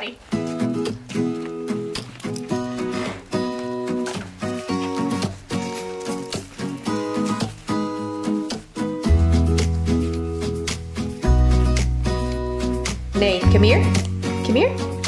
everybody. Nate, come here. Come here.